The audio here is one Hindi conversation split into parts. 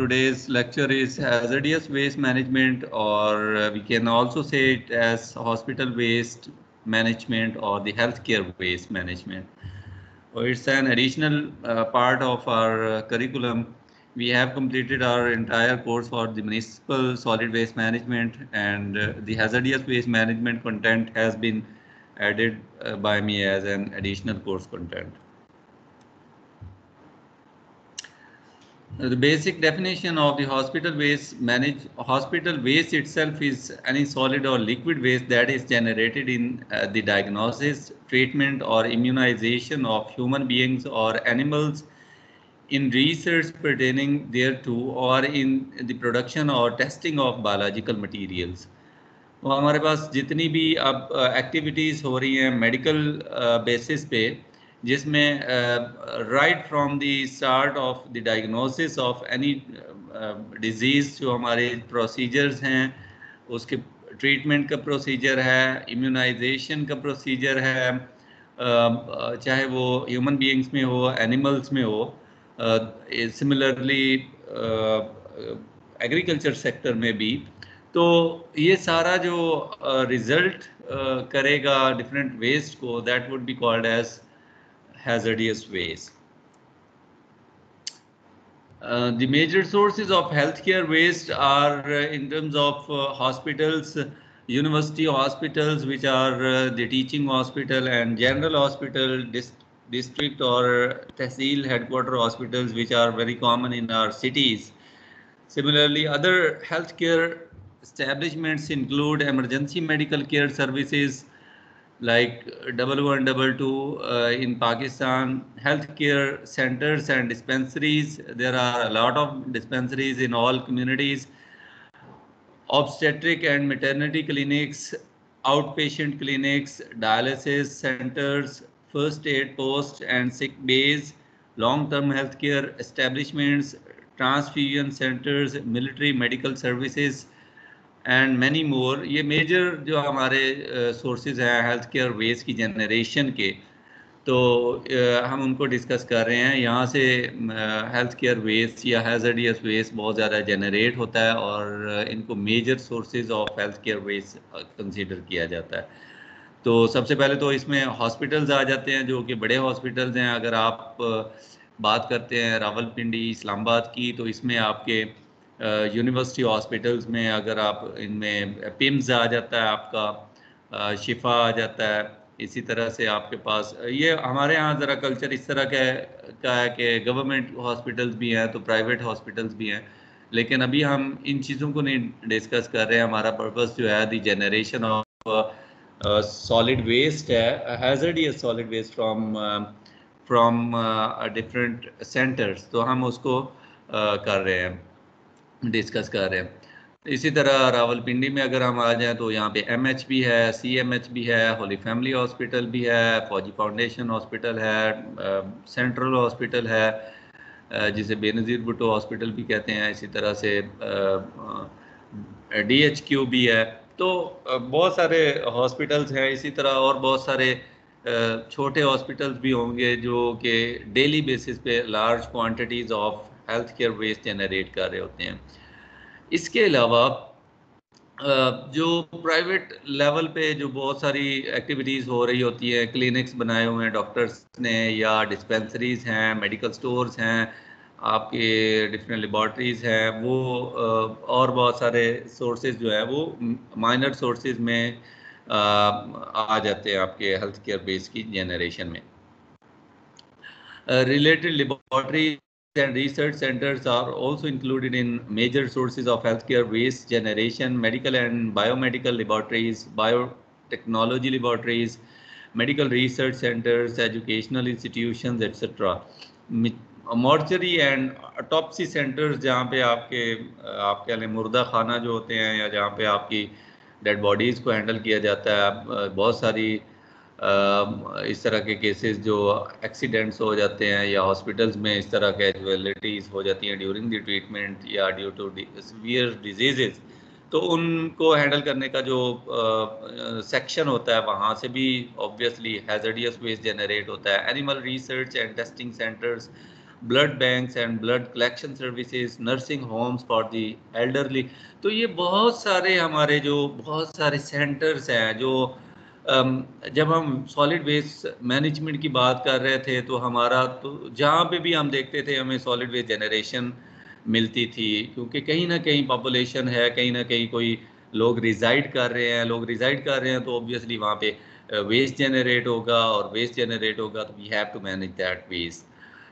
today's lecture is hazardous waste management or uh, we can also say it as hospital waste management or the healthcare waste management. It's an additional uh, part of our uh, curriculum. We have completed our entire course for the municipal solid waste management and uh, the hazardous waste management content has been added uh, by me as an additional course content. the basic definition of the hospital waste manage hospital waste itself is any solid or liquid waste that is generated in uh, the diagnosis treatment or immunization of human beings or animals in research pertaining thereto or in the production or testing of biological materials तो हमारे पास जितनी भी अब एक्टिविटीज़ हो रही हैं मेडिकल बेसिस पे जिसमें right from the start of the diagnosis of any disease जो हमारे प्रोसीजर्स हैं उसके ट्रीटमेंट का प्रोसीजर है इम्यूनाइजेशन का प्रोसीजर है चाहे वो ह्यूमन बीइंग्स में हो एनिमल्स में हो सिमिलरली एग्रीकल्चर सेक्टर में भी तो ये सारा जो रिज़ल्ट uh, करेगा डिफरेंट वेस्ट को that would be called as hazardous waste. Uh, the major sources of healthcare waste are uh, in terms of uh, hospitals, university hospitals, which are uh, the teaching hospital and general hospital, dis district or tehsil headquarter hospitals, which are very common in our cities. Similarly, other healthcare establishments include emergency medical care services, like double one double two uh, in Pakistan healthcare centers and dispensaries there are a lot of dispensaries in all communities. Obstetric and maternity clinics outpatient clinics dialysis centers first aid posts and sick bays long-term healthcare establishments transfusion centers military medical services and many more ये मेजर जो हमारे सोर्सेज हैं हेल्थ केयर वेस्ट की जनरेशन के तो uh, हम उनको डिस्कस कर रहे हैं। यहाँ से हेल्थ केयर वेस्ट या हैजर्डियस वेस्ट बहुत ज़्यादा जनरेट होता है और इनको major sources of health care waste consider किया जाता है। तो सबसे पहले तो इसमें हॉस्पिटल्स आ जाते हैं जो कि बड़े हॉस्पिटल्स हैं। अगर आप बात करते हैं रावलपिंडी इस्लामाबाद की तो इसमें आपके यूनिवर्सिटी हॉस्पिटल्स में अगर आप इनमें पिम्स आ जाता है आपका शिफा आ जाता है इसी तरह से आपके पास ये हमारे यहाँ ज़रा कल्चर इस तरह का का है कि गवर्नमेंट हॉस्पिटल्स भी हैं तो प्राइवेट हॉस्पिटल्स भी हैं लेकिन अभी हम इन चीज़ों को नहीं डिस्कस कर रहे हैं। हमारा पर्पस जो है the generation of solid waste है hazardous solid waste from from different centres तो हम उसको uh, कर रहे हैं। डिस्कस कर रहे हैं। इसी तरह रावलपिंडी में अगर हम आ जाएँ तो यहाँ पे एम एच भी है सी एम एच भी है होली फैमिली हॉस्पिटल भी है फौजी फाउंडेशन हॉस्पिटल है सेंट्रल हॉस्पिटल है जिसे बेनज़ीर भुट्टो हॉस्पिटल भी कहते हैं। इसी तरह से डी एच क्यू भी है। तो बहुत सारे हॉस्पिटल्स हैं। इसी तरह और बहुत सारे छोटे हॉस्पिटल्स भी होंगे जो कि डेली बेसिस पे large quantities of health care waste generate कर रहे होते हैं। इसके अलावा जो प्राइवेट लेवल पे जो बहुत सारी एक्टिविटीज़ हो रही होती है क्लिनिक्स बनाए हुए हैं डॉक्टर्स ने या डिस्पेंसरीज हैं मेडिकल स्टोर्स हैं, आपके डिफरेंट लेबॉर्ट्रीज़ हैं, वो और बहुत सारे सोर्सेज जो है, वो माइनर सोर्सेज में आ जाते हैं आपके हेल्थ केयर बेस की जनरेशन में। Related laboratory and research centers are also included in major sources of healthcare waste generation, medical and biomedical laboratories, biotechnology laboratories, medical research centers, educational institutions, etc. Mortuary and autopsy centres जहाँ पे आपके आप कह लें मुर्दा खाना जो होते हैं या जहाँ पे आपकी डेड बॉडीज़ को हैंडल किया जाता है बहुत सारी इस तरह के केसेस जो एक्सीडेंट्स हो जाते हैं या हॉस्पिटल्स में इस तरह कैजुअलिटीज़ हो जाती हैं ड्यूरिंग द ट्रीटमेंट या ड्यू टू सीवियर डिज़ीज़ तो उनको हैंडल करने का जो सेक्शन होता है, वहाँ से भी ऑब्वियसली हैजर्डियस वेस्ट जनरेट होता है। Animal research and testing centres blood banks and blood collection services nursing homes for the elderly तो ये बहुत सारे हमारे जो, बहुत सारे सेंटर्स हैं जो जब हम सॉलिड वेस्ट मैनेजमेंट की बात कर रहे थे तो हमारा तो जहाँ पे भी हम देखते थे, हमें सॉलिड वेस्ट जनरेशन मिलती थी, क्योंकि कहीं ना कहीं पॉपुलेशन है, कहीं ना कहीं कोई लोग रिजाइड कर रहे हैं। लोग रिजाइड कर रहे हैं तो ऑब्वियसली वहाँ पे वेस्ट जनरेट होगा और वेस्ट जनरेट होगा तो we have to manage that waste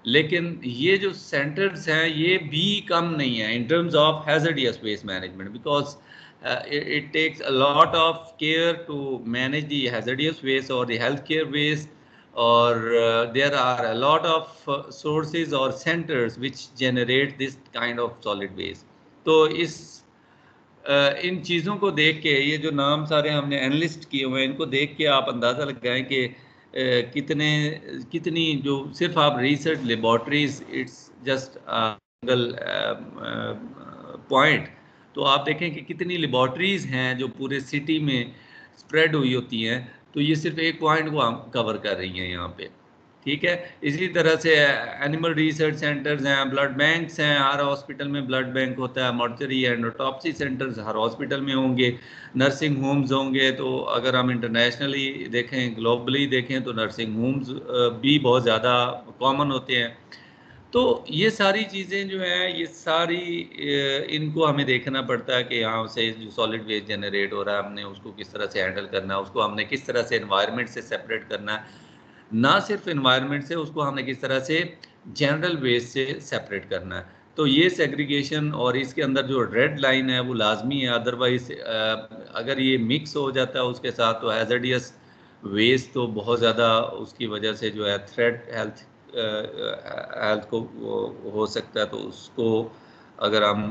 लेकिन ये जो सेंटर्स हैं, ये भी कम नहीं है in terms of hazardous waste management because it takes a lot of care to manage the hazardous waste or the healthcare waste or uh, there are a lot of uh, sources or centers which generate this kind of solid waste तो इस इन चीज़ों को देख के ये जो नाम सारे हमने एनालिस्ट किए हुए हैं इनको देख के आप अंदाज़ा लगाएँ कि कितने कितनी जो सिर्फ़ आप research laboratories it's just single point तो आप देखें कि कितनी लेबॉर्ट्रीज हैं जो पूरे सिटी में स्प्रेड हुई होती हैं तो ये सिर्फ़ एक पॉइंट को कवर कर रही हैं यहाँ पे। ठीक है? इसी तरह से एनिमल रिसर्च सेंटर्स हैं ब्लड बैंक्स हैं, हर हॉस्पिटल में ब्लड बैंक होता है मॉर्चरी एंड सेंटर्स हर हॉस्पिटल में होंगे नर्सिंग होम्स होंगे तो अगर हम इंटरनेशनली देखें ग्लोबली देखें तो नर्सिंग होम्स भी बहुत ज़्यादा कॉमन होते हैं। तो ये सारी चीज़ें जो हैं, ये सारी इनको हमें देखना पड़ता है कि यहाँ से जो सॉलिड वेस्ट जनरेट हो रहा है, हमने उसको किस तरह से हैंडल करना है, उसको हमने किस तरह से इन्वायरमेंट से सेपरेट करना है। ना सिर्फ़ इन्वायरमेंट से, उसको हमने किस तरह से जनरल वेस्ट से सेपरेट करना है। तो ये सेग्रीगेशन और इसके अंदर जो रेड लाइन है, वो लाजमी है। अदरवाइज़ अगर ये मिक्स हो जाता है उसके साथ तो हैजर्डियस वेस्ट तो बहुत ज़्यादा उसकी वजह से जो है थ्रेट हेल्थ हेल्थ को हो सकता है तो उसको अगर हम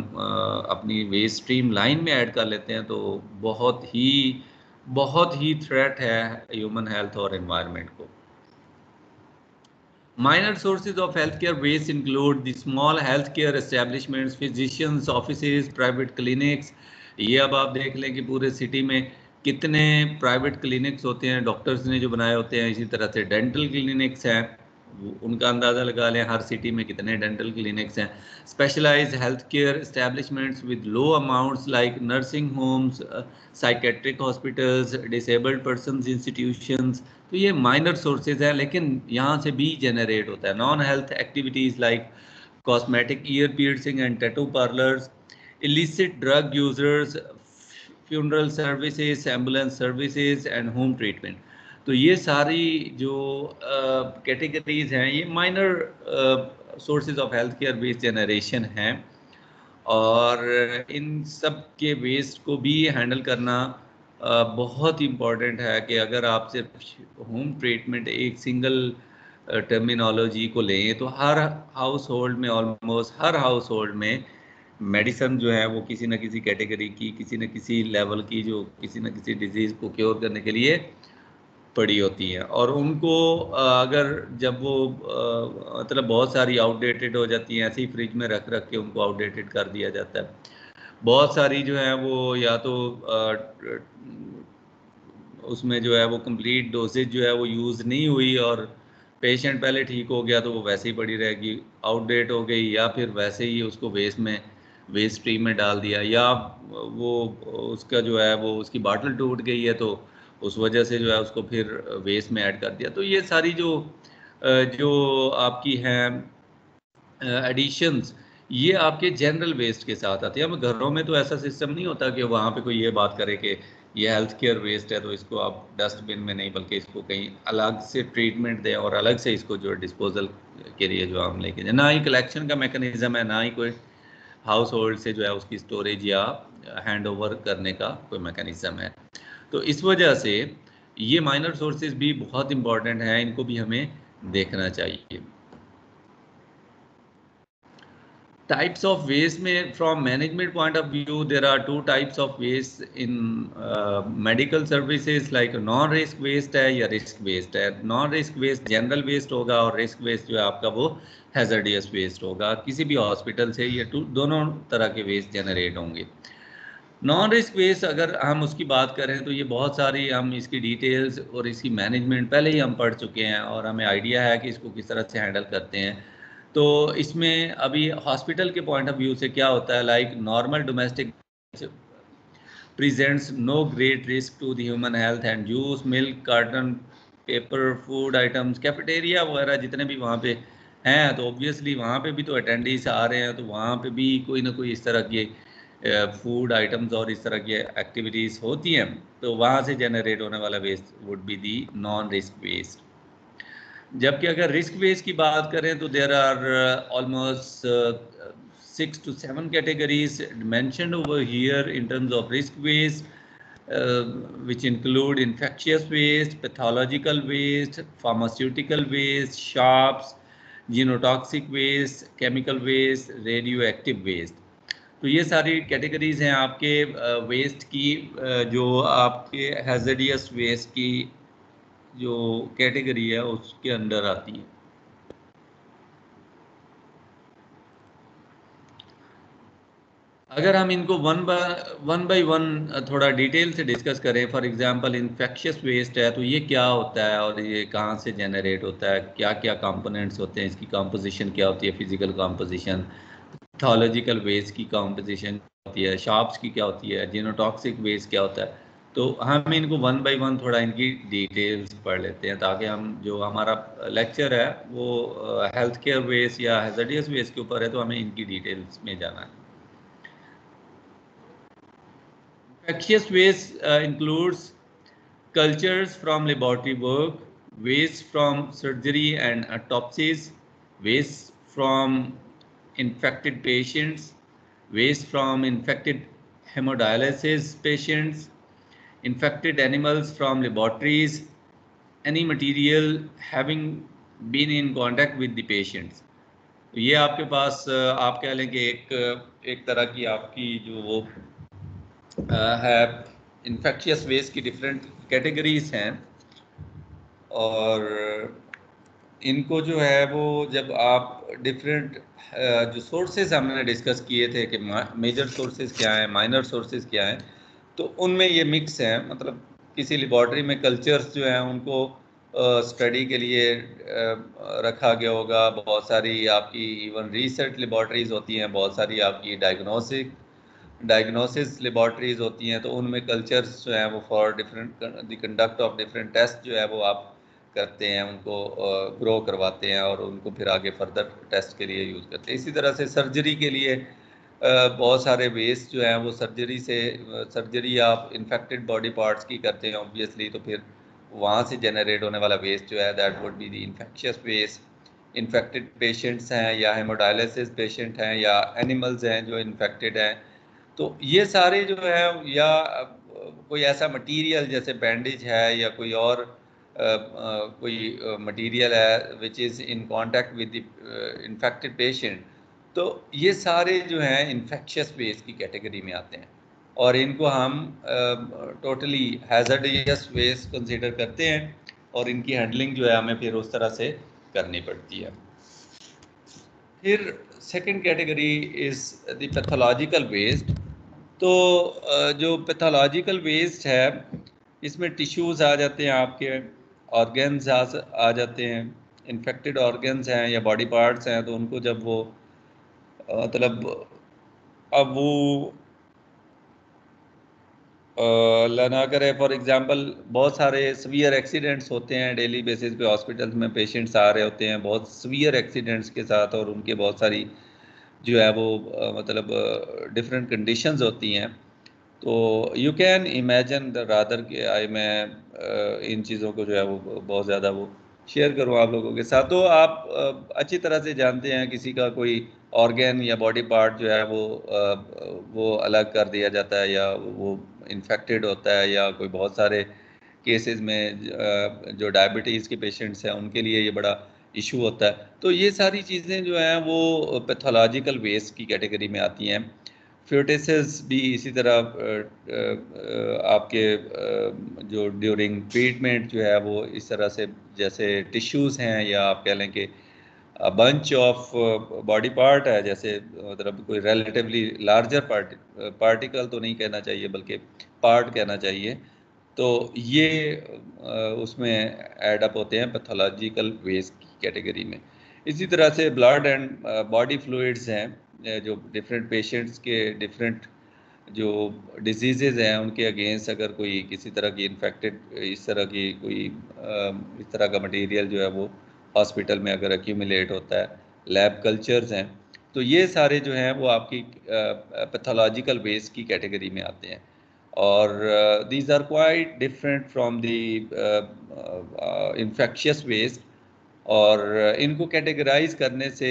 अपनी वेस्ट स्ट्रीम लाइन में ऐड कर लेते हैं तो बहुत ही बहुत ही थ्रेट है ह्यूमन हेल्थ और एनवायरनमेंट को Minor sources of healthcare waste include the small healthcare establishments, physicians, offices, private clinics. ये अब आप देख लें कि पूरे सिटी में कितने प्राइवेट क्लिनिक्स होते हैं डॉक्टर्स ने जो बनाए होते हैं इसी तरह से डेंटल क्लिनिक्स हैं उनका अंदाज़ा लगा लें, हर सिटी में कितने डेंटल क्लिनिक्स हैं। Specialised health care establishments with low amounts like nursing homes psychiatric hospitals disabled person institutions तो ये माइनर सोर्सेज हैं, लेकिन यहाँ से भी जनरेट होता है। Non health activities like cosmetic ear piercing and tattoo parlours illicit drug users funeral services ambulance services and home treatment तो ये सारी जो कैटेगरीज हैं, ये minor sources of health care waste generation हैं। और इन सब के वेस्ट को भी हैंडल करना बहुत इंपॉर्टेंट है कि अगर आप सिर्फ़ होम ट्रीटमेंट एक सिंगल टर्मिनोलॉजी को लें तो हर हाउस होल्ड में ऑलमोस्ट हर हाउस होल्ड में मेडिसन जो है, वो किसी न किसी कैटेगरी की, किसी न किसी लेवल की, जो किसी न किसी डिज़ीज़ को क्योर करने के लिए पड़ी होती हैं। और उनको अगर जब वो मतलब बहुत सारी आउटडेटेड हो जाती हैं, ऐसे ही फ्रिज में रख रख के उनको आउटडेटेड कर दिया जाता है। बहुत सारी जो है वो या तो उसमें जो है वो कंप्लीट डोसेज जो है वो यूज़ नहीं हुई और पेशेंट पहले ठीक हो गया तो वो वैसे ही पड़ी रहेगी। आउटडेट हो गई या फिर वैसे ही उसको वेस्ट में वेस्ट स्ट्रीम में डाल दिया या वो उसका जो है वो उसकी बाटल टूट गई है तो उस वजह से जो है उसको फिर वेस्ट में ऐड कर दिया। तो ये सारी जो जो आपकी हैं एडिशंस ये आपके जनरल वेस्ट के साथ आती है। हम घरों में तो ऐसा सिस्टम नहीं होता कि वहाँ पे कोई ये बात करे कि ये हेल्थ केयर वेस्ट है तो इसको आप डस्टबिन में नहीं, बल्कि इसको कहीं अलग से ट्रीटमेंट दें और अलग से इसको जो डिस्पोजल के लिए जो हम लेके जाए। ना ही कलेक्शन का मैकेनिज्म है, ना ही कोई हाउस होल्ड से जो है उसकी स्टोरेज या हैंड ओवर करने का कोई मैकेनिज्म है। तो इस वजह से ये माइनर सोर्सेज भी बहुत इंपॉर्टेंट हैं, इनको भी हमें देखना चाहिए। टाइप्स ऑफ़ वेस्ट में from management point of view there are two types of waste in medical services like non risk waste है या रिस्क वेस्ट है। Non risk waste general waste होगा और रिस्क वेस्ट जो है आपका वो हैजर्डियस वेस्ट होगा। किसी भी हॉस्पिटल से ये दोनों तरह के वेस्ट जनरेट होंगे। नॉन रिस्क वेस्ट अगर हम उसकी बात करें तो ये बहुत सारी हम इसकी डिटेल्स और इसकी मैनेजमेंट पहले ही हम पढ़ चुके हैं और हमें आइडिया है कि इसको किस तरह से हैंडल करते हैं। तो इसमें अभी हॉस्पिटल के पॉइंट ऑफ़ व्यू से क्या होता है? Like normal domestic presents no great risk to the human health and juice, milk, carton paper food items cafeteria वगैरह जितने भी वहाँ पे हैं तो ऑब्वियसली वहाँ पे भी तो अटेंडीज आ रहे हैं तो वहाँ पे भी कोई ना कोई इस तरह के फ़ूड आइटम्स और इस तरह की एक्टिविटीज़ होती हैं तो वहाँ से जनरेट होने वाला waste would be the non risk waste जबकि अगर रिस्क वेस्ट की बात करें तो there are almost six to seven categories मैं here in terms of risk waste which include infectious waste pathological waste pharmaceutical waste sharps genotoxic waste chemical waste radioactive waste तो ये सारी कैटेगरीज हैं आपके वेस्ट की जो आपके हैजडियस वेस्ट की जो कैटेगरी है, उसके अंदर आती है। अगर हम इनको one by one by one थोड़ा डिटेल से डिस्कस करें फॉर एग्जांपल इन्फेक्शियस वेस्ट है तो ये क्या होता है और ये कहाँ से जनरेट होता है क्या क्या कंपोनेंट्स होते हैं, इसकी कंपोजिशन क्या होती है फ़िज़िकल कंपोजिशन पैथोलॉजिकल वेस्ट की कॉम्पोजिशन होती है? शॉप्स की क्या होती है? जीनोटॉक्सिक वेस्ट क्या होता है? तो हम इनको वन बाई वन थोड़ा इनकी डिटेल्स पढ़ लेते हैं ताकि हम जो हमारा लेक्चर है वो हेल्थ केयर वेस्ट या हेजडियस वेस्ट के ऊपर है तो हमें इनकी डिटेल्स में जाना है। Infectious waste uh, includes cultures from laboratory work, waste from surgery and autopsies, waste from infected patients, waste from infected hemodialysis patients, infected animals from laboratories, any material having been in contact with the patients. ये आपके पास आप कह लें कि एक एक तरह की आपकी जो वो है इन्फेक्शियस वेस्ट की डिफरेंट कैटेगरीज हैं और इनको जो है वो जब आप डिफरेंट जो सोर्सेज हमने डिस्कस किए थे कि मेजर सोर्सेज क्या हैं माइनर सोर्सेज क्या हैं तो उनमें ये मिक्स हैं। मतलब किसी लेबॉर्ट्री में कल्चर्स जो हैं, उनको स्टडी के लिए रखा गया होगा। बहुत सारी आपकी इवन रिसर्च लेबॉर्ट्रीज होती हैं, बहुत सारी आपकी डायग्नोसिक डायग्नोसिस लेबॉर्ट्रीज होती हैं तो उनमें कल्चर्स जो हैं, वो for different the conduct of different test जो है, वो आप करते हैं, उनको ग्रो करवाते हैं और उनको फिर आगे फर्दर टेस्ट के लिए यूज़ करते हैं। इसी तरह से सर्जरी के लिए बहुत सारे वेस्ट जो हैं, वो सर्जरी से सर्जरी आप इन्फेक्टेड बॉडी पार्ट्स की करते हैं ऑब्वियसली तो फिर वहाँ से जनरेट होने वाला वेस्ट जो है that would be the infectious waste infected patients हैं या हेमोडायलिसिस पेशेंट हैं या एनिमल्स हैं जो इन्फेक्टेड हैं। तो ये सारे जो हैं, या कोई ऐसा मटेरियल जैसे बैंडेज है या कोई और कोई मटेरियल है which is in contact with infected patient तो ये सारे जो हैं इन्फेक्शियस वेस्ट की कैटेगरी में आते हैं। और इनको हम टोटली हैजर्डियस वेस्ट कंसिडर करते हैं और इनकी हैंडलिंग जो है, हमें फिर उस तरह से करनी पड़ती है। फिर second category is the pathological waste तो जो पैथोलॉजिकल वेस्ट है, इसमें टिश्यूज़ आ जाते हैं आपके ऑर्गन्स आ, आ जाते हैं। इन्फेक्टेड ऑर्गन्स हैं या बॉडी पार्ट्स हैं तो उनको जब वो मतलब अब वो अल्लाह ना करे। फॉर एग्जांपल बहुत सारे सवियर एक्सीडेंट्स होते हैं डेली बेसिस पे। हॉस्पिटल्स में पेशेंट्स आ रहे होते हैं बहुत सवियर एक्सीडेंट्स के साथ और उनके बहुत सारी जो है वो मतलब डिफरेंट कंडीशंस होती हैं। तो you can imagine the rather के आई मैं इन चीज़ों को जो है वो बहुत ज़्यादा वो शेयर करूँ आप लोगों के साथ। तो आप अच्छी तरह से जानते हैं, किसी का कोई ऑर्गेन या बॉडी पार्ट जो है वो वो अलग कर दिया जाता है या वो इन्फेक्टेड होता है या कोई बहुत सारे केसेस में जो डायबिटीज़ के पेशेंट्स हैं, उनके लिए ये बड़ा इशू होता है। तो ये सारी चीज़ें जो हैं वो पैथोलॉजिकल वेस्ट की कैटेगरी में आती हैं। फ्यूटेसिस भी इसी तरह आपके जो ड्यूरिंग ट्रीटमेंट जो है वो इस तरह से जैसे टिश्यूज़ हैं या आप कह लें कि बंच ऑफ़ बॉडी पार्ट है, जैसे मतलब कोई रिलेटिवली लार्जर पार्ट पार्टिकल तो नहीं कहना चाहिए, बल्कि पार्ट कहना चाहिए। तो ये उसमें एडअप होते हैं पैथोलॉजिकल वेस्ट की कैटेगरी में। इसी तरह से ब्लड एंड बॉडी फ्लूड्स हैं। जो डिफरेंट पेशेंट्स के डिफरेंट जो डिज़ीज़ हैं, उनके अगेंस्ट अगर कोई किसी तरह की इन्फेक्टेड इस तरह की कोई इस तरह का मटेरियल जो है वो हॉस्पिटल में अगर अक्यूमुलेट होता है लैब कल्चर्स हैं तो ये सारे जो हैं वो आपकी पैथोलॉजिकल वेस्ट की कैटेगरी में आते हैं। और these are quite different from the infectious waste और इनको कैटेगराइज करने से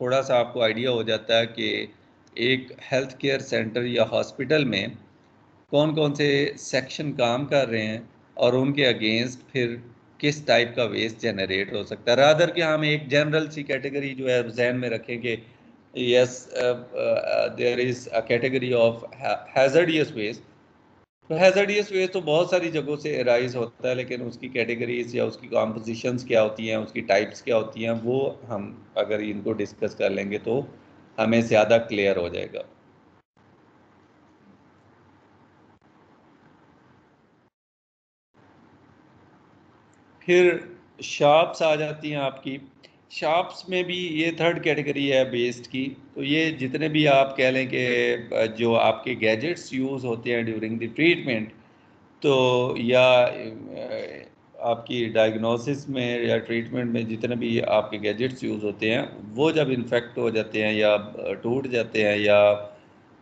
थोड़ा सा आपको आइडिया हो जाता है कि एक हेल्थ केयर सेंटर या हॉस्पिटल में कौन कौन से सेक्शन काम कर रहे हैं और उनके अगेंस्ट फिर किस टाइप का वेस्ट जनरेट हो सकता है। रादर कि हम एक जनरल सी कैटेगरी जो है जहन में रखें कि yes there is a category of hazardous waste hazardous waste तो बहुत सारी जगहों से राइज होता है, लेकिन उसकी कैटेगरीज या उसकी कॉम्पोजिशंस क्या होती हैं, उसकी टाइप्स क्या होती हैं, वो हम अगर इनको डिस्कस कर लेंगे तो हमें ज़्यादा क्लियर हो जाएगा। फिर शॉप्स आ जाती हैं आपकी। शॉप्स में भी ये थर्ड कैटेगरी है बेस्ड की। तो ये जितने भी आप कह लें कि जो आपके गैजेट्स यूज़ होते हैं ड्यूरिंग द ट्रीटमेंट तो या आपकी डायग्नोसिस में या ट्रीटमेंट में जितने भी आपके गैजेट्स यूज़ होते हैं, वो जब इन्फेक्ट हो जाते हैं या टूट जाते हैं या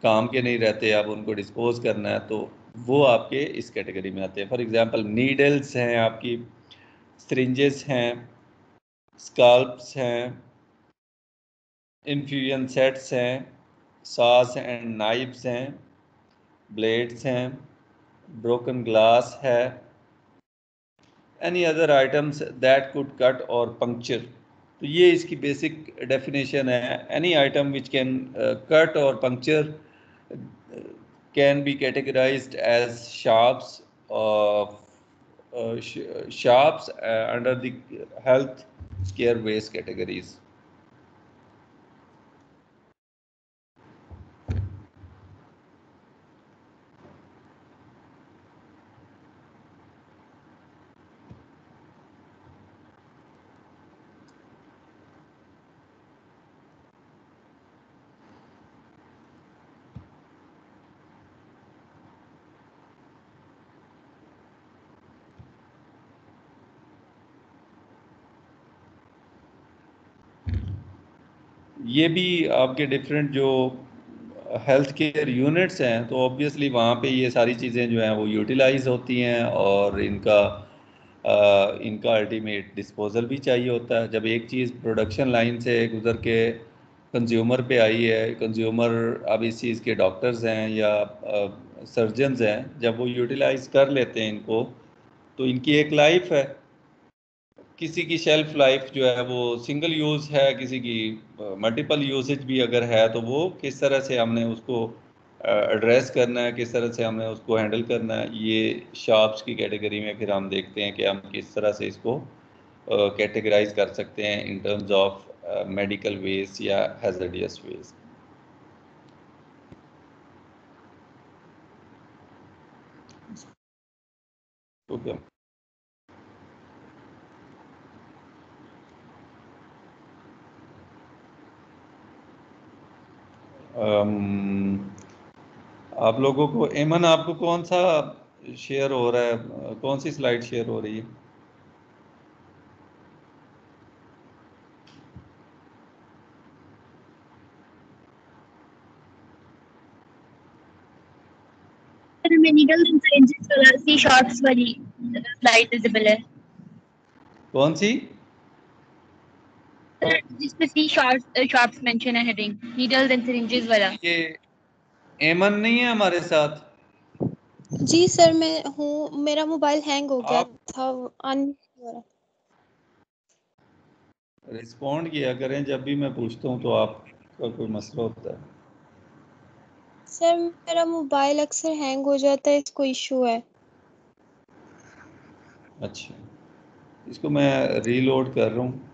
काम के नहीं रहते, आप उनको डिस्पोज करना है तो वो आपके इस कैटेगरी में आते हैं। फॉर एग्ज़ाम्पल नीडल्स हैं आपकी स्ट्रिंजेस हैं स्कल्प्स हैं इन्फ्यूजन सेट्स हैं, सास एंड नाइफ्स हैं, ब्लेड्स हैं ब्रोकन ग्लास है any other items that could cut और पंक्चर तो ये इसकी बेसिक डेफिनेशन है। Any item which can cut और puncture can be categorised as sharps sharps under the health scare waste categories. ये भी आपके डिफरेंट जो हेल्थ केयर यूनिट्स हैं तो ऑब्वियसली वहाँ पे ये सारी चीज़ें जो हैं वो यूटिलाइज होती हैं और इनका आ, इनका अल्टीमेट डिस्पोजल भी चाहिए होता है। जब एक चीज़ प्रोडक्शन लाइन से गुज़र के कंज्यूमर पे आई है कंज्यूमर अब इस चीज़ के डॉक्टर्स हैं या सर्जन्स हैं जब वो यूटिलाइज कर लेते हैं इनको तो इनकी एक लाइफ है। किसी की शेल्फ लाइफ जो है वो सिंगल यूज़ है, किसी की मल्टीपल यूसेज भी अगर है तो वो किस तरह से हमने उसको एड्रेस करना है, किस तरह से हमें उसको हैंडल करना है, ये शॉप्स की कैटेगरी में फिर हम देखते हैं कि हम किस तरह से इसको कैटेगराइज कर सकते हैं in terms of medical waste या हैजर्डियस वेस्ट okay. आप लोगों को एमन आपको कौन सा शेयर हो रहा है? कौन सी स्लाइड शेयर हो रही है? कौन सी जिसपे सी? शॉर्ट्स शॉर्ट्स मेंशन है हेडिंग नीडल्स एंड सिरिंजेस वाला ये एमन नहीं है हमारे साथ? जी सर मैं हूँ मेरा मोबाइल हैंग हो गया था अन रिस्पॉन्ड किया करें जब भी मैं पूछता हूँ तो आपका कोई मसला होता है। सर मेरा मोबाइल अक्सर हैंग हो जाता है इसको इशू है। अच्छा। इसको मैं रीलोड कर रहा हूँ।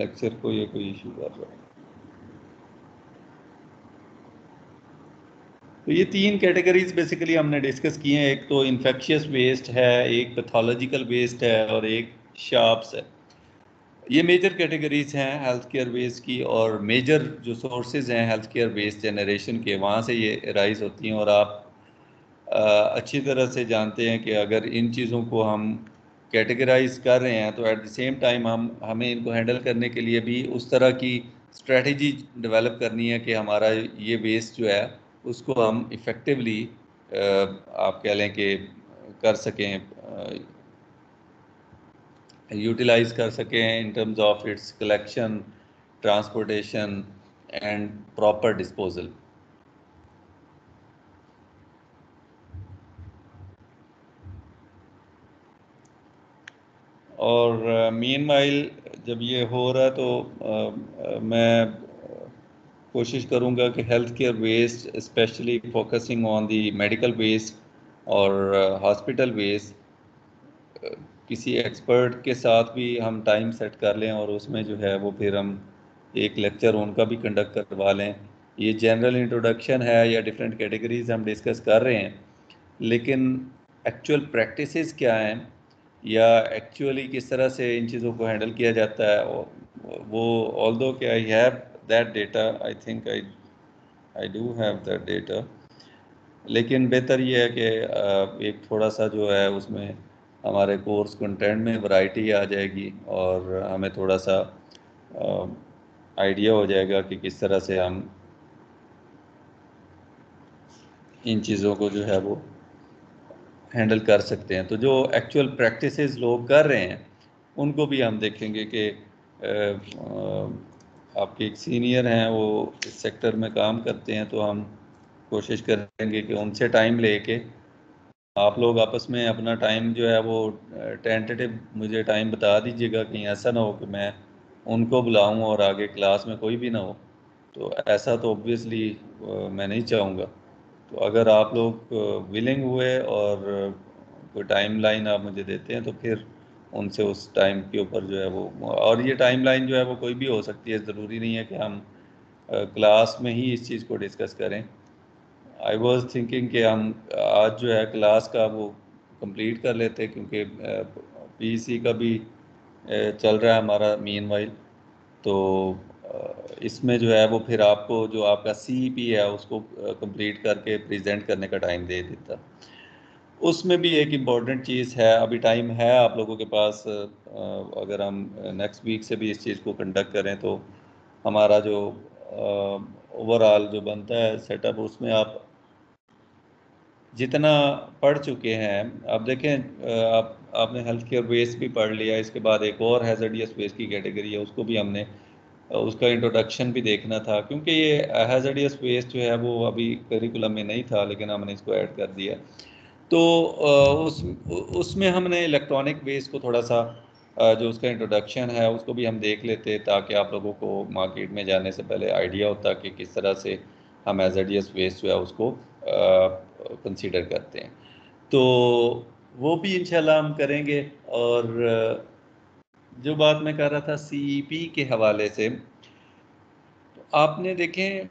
लेक्चर को ये कोई इशू कर रहा है। तो ये तीन कैटेगरीज बेसिकली हमने डिस्कस किए हैं। एक तो इन्फेक्शियस वेस्ट है एक पैथोलॉजिकल वेस्ट है और एक शार्प्स है। ये मेजर कैटेगरीज हैं हेल्थ केयर वेस्ट की और मेजर जो सोर्सेज हैं हेल्थ केयर वेस्ट जनरेशन के वहाँ से ये राइज होती हैं और आप आ, अच्छी तरह से जानते हैं कि अगर इन चीज़ों को हम कैटेगराइज कर रहे हैं तो एट द सेम टाइम हम, हमें इनको हैंडल करने के लिए भी उस तरह की स्ट्रेटजी डेवलप करनी है कि हमारा ये वेस्ट जो है, उसको हम इफ़ेक्टिवली आप कह लें कि कर सकें यूटिलाइज कर सकें in terms of its collection transportation and proper disposal और मीन माइल जब ये हो रहा है तो आ, मैं कोशिश करूँगा कि health care waste specially focusing on the medical waste और हॉस्पिटल वेस्ट किसी एक्सपर्ट के साथ भी हम टाइम सेट कर लें और उसमें जो है वो फिर हम एक लेक्चर उनका भी कंडक्ट करवा लें। ये जनरल इंट्रोडक्शन है या डिफरेंट कैटेगरीज हम डिस्कस कर रहे हैं लेकिन एक्चुअल प्रैक्टिसेस क्या हैं? या एक्चुअली किस तरह से इन चीज़ों को हैंडल किया जाता है वो ऑल दो कि I have that data I think I I do have that data लेकिन बेहतर ये है कि एक थोड़ा सा जो है उसमें हमारे कोर्स कंटेंट में वैरायटी आ जाएगी, और हमें थोड़ा सा आइडिया हो जाएगा कि किस तरह से हम इन चीज़ों को जो है वो हैंडल कर सकते हैं। तो जो एक्चुअल प्रैक्टिसेस लोग कर रहे हैं, उनको भी हम देखेंगे कि आपके एक सीनियर हैं, वो इस सेक्टर में काम करते हैं तो हम कोशिश करेंगे कि उनसे टाइम लेके आप लोग आपस में अपना टाइम जो है वो टेंटेटिव मुझे टाइम बता दीजिएगा कहीं ऐसा ना हो कि मैं उनको बुलाऊं और आगे क्लास में कोई भी ना हो। तो ऐसा तो ऑब्वियसली मैं नहीं चाहूँगा। तो अगर आप लोग विलिंग हुए और कोई टाइम लाइन आप मुझे देते हैं तो फिर उनसे उस टाइम के ऊपर जो है वो, और ये टाइम लाइन जो है वो कोई भी हो सकती है, ज़रूरी नहीं है कि हम क्लास में ही इस चीज़ को डिस्कस करें। आई वॉज़ थिंकिंग कि हम, आज जो है क्लास का वो कंप्लीट कर लेते क्योंकि पीसी का भी चल रहा है हमारा मीन वाइल तो इसमें जो है वो फिर आपको जो आपका सी पी है, उसको कंप्लीट करके प्रेजेंट करने का टाइम दे देता। उसमें भी एक इंपॉर्टेंट चीज़ है, अभी टाइम है आप लोगों के पास अगर हम नेक्स्ट वीक से भी इस चीज़ को कंडक्ट करें तो हमारा जो ओवरऑल जो बनता है सेटअप उसमें आप जितना पढ़ चुके हैं आप देखें आप, आपने हेल्थ केयर वेस्ट भी पढ़ लिया, इसके बाद एक और हैजर्डियस वेस्ट की कैटेगरी है, उसको भी हमने उसका इंट्रोडक्शन भी देखना था, क्योंकि ये हैजर्डियस वेस्ट जो है वो अभी करिकुलम में नहीं था, लेकिन हमने इसको ऐड कर दिया। तो उस, उसमें हमने इलेक्ट्रॉनिक वेस्ट को थोड़ा सा जो उसका इंट्रोडक्शन है, उसको भी हम देख लेते ताकि आप लोगों को मार्केट में जाने से पहले आइडिया होता कि किस तरह से हम एजडियस वेस्ट जो है उसको कंसीडर करते हैं। तो वो भी इंशाल्लाह हम करेंगे और जो बात मैं कर रहा था सीईपी के हवाले से तो आपने देखें,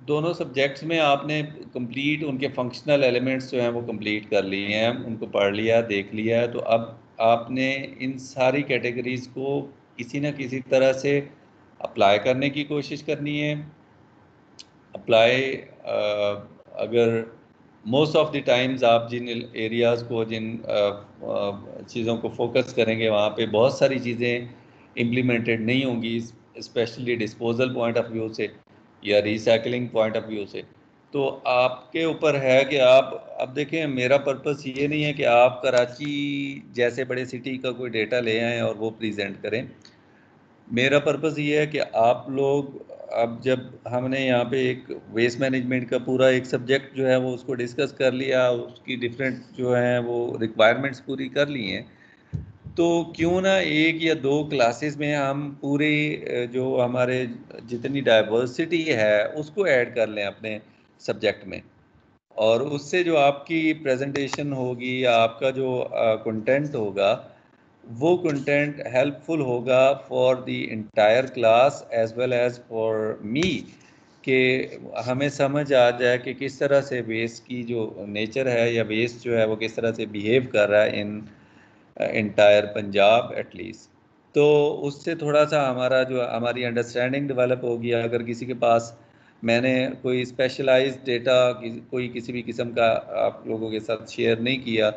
दोनों सब्जेक्ट्स में आपने कंप्लीट उनके फंक्शनल एलिमेंट्स जो हैं वो कंप्लीट कर लिए हैं, उनको पढ़ लिया, देख लिया तो अब आपने इन सारी कैटेगरीज को किसी न किसी तरह से अप्लाई करने की कोशिश करनी है। अप्लाई अगर मोस्ट ऑफ़ द टाइम्स आप जिन एरियाज़ को, जिन चीज़ों को फोकस करेंगे, वहाँ पे बहुत सारी चीज़ें इम्प्लीमेंटेड नहीं होंगी specially disposal point of view से या रिसाइकलिंग पॉइंट ऑफ़ व्यू से। तो आपके ऊपर है कि आप, अब देखें मेरा पर्पस ये नहीं है कि आप कराची जैसे बड़े सिटी का कोई डेटा ले आएँ और वो प्रेजेंट करें। मेरा पर्पस ये है कि आप लोग, अब जब हमने यहाँ पे एक वेस्ट मैनेजमेंट का पूरा एक सब्जेक्ट जो है वो उसको डिस्कस कर लिया, उसकी डिफरेंट जो है वो रिक्वायरमेंट्स पूरी कर ली हैं तो क्यों ना एक या दो क्लासेस में हम पूरी जो हमारे जितनी डाइवर्सिटी है उसको ऐड कर लें अपने सब्जेक्ट में। और उससे जो आपकी प्रेजेंटेशन होगी या आपका जो कंटेंट होगा वो कंटेंट हेल्पफुल होगा for the entire class as well as for me कि हमें समझ आ जाए कि किस तरह से वेस्ट की जो नेचर है या वेस्ट जो है वो किस तरह से बिहेव कर रहा है इन इंटायर पंजाब एटलीस्ट तो उससे थोड़ा सा हमारा जो हमारी अंडरस्टैंडिंग डेवलप होगी। अगर किसी के पास मैंने कोई स्पेशलाइज डेटा कोई किसी भी किस्म का आप लोगों के साथ शेयर नहीं किया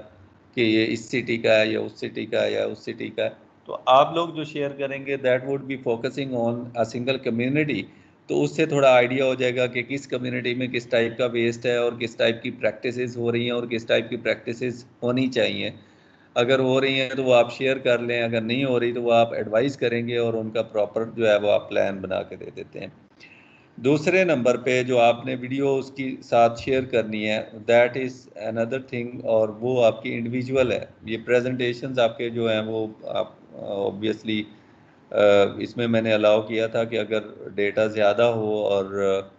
कि ये इस सिटी का है, या उस सिटी का है, या उस सिटी का है। तो आप लोग जो शेयर करेंगे that would be focusing on a single community तो उससे थोड़ा आइडिया हो जाएगा कि किस कम्युनिटी में किस टाइप का वेस्ट है और किस टाइप की प्रैक्टिसेस हो रही हैं और किस टाइप की प्रैक्टिसेस होनी चाहिए। अगर हो रही हैं तो वो आप शेयर कर लें। अगर नहीं हो रही तो वो आप एडवाइस करेंगे और उनका प्रॉपर जो है, वो आप प्लान बना के दे देते हैं। दूसरे नंबर पे जो आपने वीडियो उसकी साथ शेयर करनी है दैट इज़ अनदर थिंग और वो आपकी इंडिविजुअल है। ये प्रेजेंटेशंस आपके जो हैं वो आप ऑब्वियसली इसमें मैंने अलाउ किया था कि अगर डेटा ज़्यादा हो और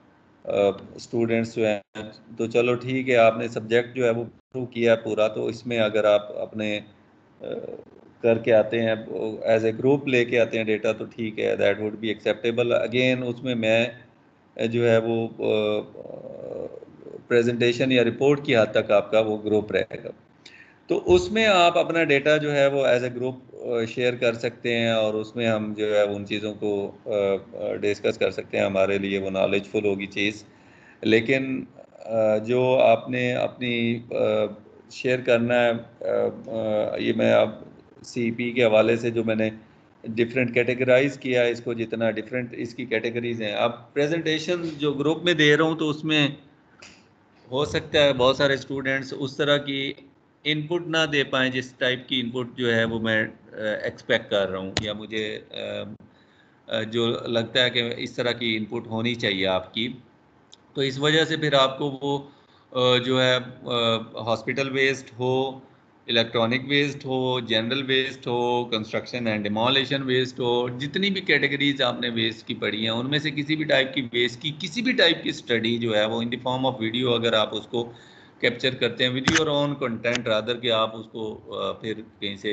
स्टूडेंट्स जो हैं तो चलो ठीक है, आपने सब्जेक्ट जो है वो प्रूव किया है पूरा तो इसमें अगर आप अपने करके आते हैं एज ए ग्रुप लेके आते हैं डेटा तो ठीक है that would be acceptable again उसमें मैं जो है वो प्रेजेंटेशन या रिपोर्ट की हद तक आपका वो ग्रुप रहेगा। तो उसमें आप अपना डेटा जो है वो एज ए ग्रुप शेयर कर सकते हैं और उसमें हम जो है उन चीज़ों को डिस्कस कर सकते हैं। हमारे लिए वो नॉलेजफुल होगी चीज़। लेकिन जो आपने अपनी शेयर करना है ये मैं अब सी के हवाले से जो मैंने डिफरेंट कैटेगराइज किया इसको जितना डिफरेंट इसकी कैटेगरीज हैं। अब प्रेजेंटेशन जो ग्रुप में दे रहा हूँ तो उसमें हो सकता है बहुत सारे स्टूडेंट्स उस तरह की इनपुट ना दे पाएँ, जिस टाइप की इनपुट जो है वो मैं एक्सपेक्ट कर रहा हूँ। या मुझे जो लगता है कि इस तरह की इनपुट होनी चाहिए आपकी। तो इस वजह से फिर आपको वो जो है हॉस्पिटल वेस्ट हो इलेक्ट्रॉनिक वेस्ट हो जनरल वेस्ट हो कंस्ट्रक्शन एंड डिमोलेशन वेस्ट हो, जितनी भी कैटेगरीज आपने वेस्ट की पढ़ी हैं, उनमें से किसी भी टाइप की वेस्ट की, किसी भी टाइप की स्टडी जो है, वो in the form of video अगर आप उसको कैप्चर करते हैं with your own content rather कि आप उसको फिर कहीं से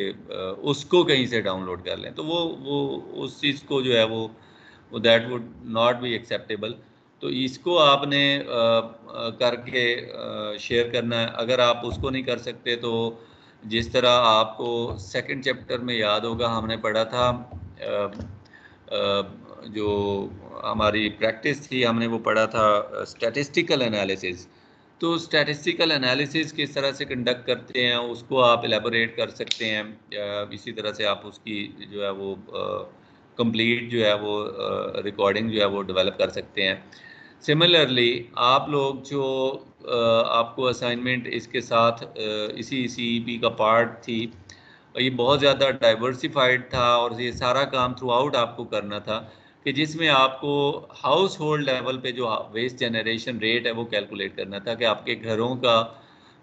उसको कहीं से डाउनलोड कर लें। तो वो वो, उस चीज़ को जो है वो that would not be acceptable तो इसको आपने करके शेयर करना है। अगर आप उसको नहीं कर सकते तो जिस तरह आपको सेकंड चैप्टर में याद होगा, हमने पढ़ा था जो हमारी प्रैक्टिस थी, हमने वो पढ़ा था स्टैटिस्टिकल एनालिसिस तो स्टैटिस्टिकल एनालिसिस किस तरह से कंडक्ट करते हैं, उसको आप एलेबोरेट कर सकते हैं इसी तरह से आप उसकी जो है वो कंप्लीट जो है वो रिकॉर्डिंग जो है वो डेवलप कर सकते हैं. सिमिलरली आप लोग जो आपको असाइनमेंट इसके साथ इसी सी e का पार्ट थी, ये बहुत ज़्यादा डाइवर्सिफाइड था और ये सारा काम थ्रू आउट आपको करना था कि जिसमें आपको हाउस होल्ड लेवल पे जो वेस्ट जनरेशन रेट है वो कैलकुलेट करना था कि आपके घरों का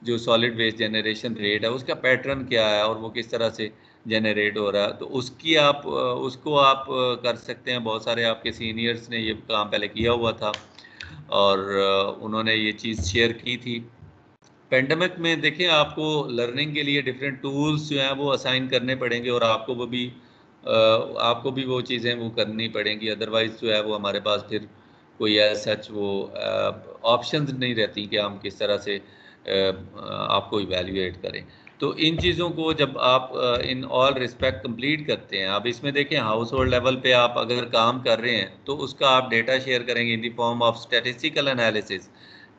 जो सॉलिड वेस्ट जनरेशन रेट है, उसका पैटर्न क्या है और वो किस तरह से जनरेट हो रहा है। तो उसकी आप उसको आप कर सकते हैं। बहुत सारे आपके सीनियर्स ने ये काम पहले किया हुआ था। और उन्होंने ये चीज़ शेयर की थी। पेंडेमिक में देखें, आपको लर्निंग के लिए डिफरेंट टूल्स जो हैं, वो असाइन करने पड़ेंगे और आपको वो भी आपको भी वो चीज़ें वो करनी पड़ेंगी। अदरवाइज़ जो है, वो हमारे पास फिर कोई सच वो ऑप्शन नहीं रहती कि हम किस तरह से आपको इवेल्यूएट करें। तो इन चीज़ों को जब आप इन ऑल रिस्पेक्ट कंप्लीट करते हैं, आप इसमें देखें हाउस होल्ड लेवल पे आप अगर काम कर रहे हैं तो उसका आप डेटा शेयर करेंगे in the form of statistical analysis